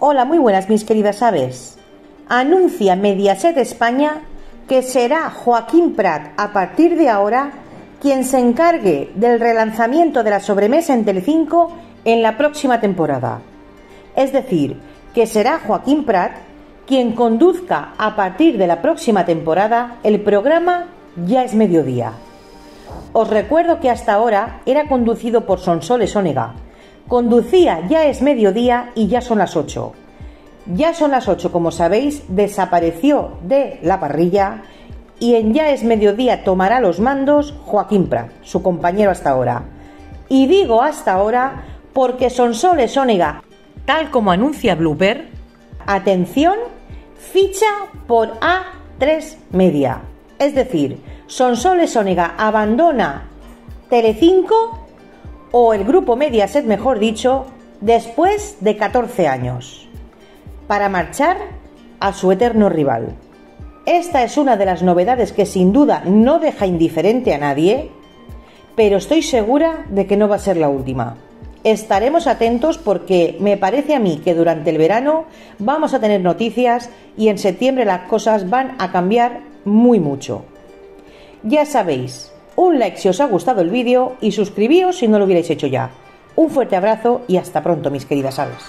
Hola, muy buenas mis queridas aves. Anuncia Mediaset España que será Joaquín Prat a partir de ahora quien se encargue del relanzamiento de la sobremesa en Telecinco en la próxima temporada. Es decir, que será Joaquín Prat quien conduzca a partir de la próxima temporada el programa Ya es Mediodía. Os recuerdo que hasta ahora era conducido por Sonsoles Onega. Conducía Ya es Mediodía y ya son las 8. Ya son las 8, como sabéis, desapareció de la parrilla y en Ya es Mediodía tomará los mandos Joaquín Prat, su compañero hasta ahora. Y digo hasta ahora porque Sonsoles Onega, tal como anuncia Blooper, atención, ficha por A3 Media. Es decir, Sonsoles Onega abandona Telecinco o el grupo Mediaset, mejor dicho, después de 14 años, para marchar a su eterno rival. Esta es una de las novedades que sin duda no deja indiferente a nadie, pero estoy segura de que no va a ser la última. Estaremos atentos porque me parece a mí que durante el verano vamos a tener noticias y en septiembre las cosas van a cambiar muy mucho. Ya sabéis, un like si os ha gustado el vídeo y suscribíos si no lo hubierais hecho ya. Un fuerte abrazo y hasta pronto mis queridas aves.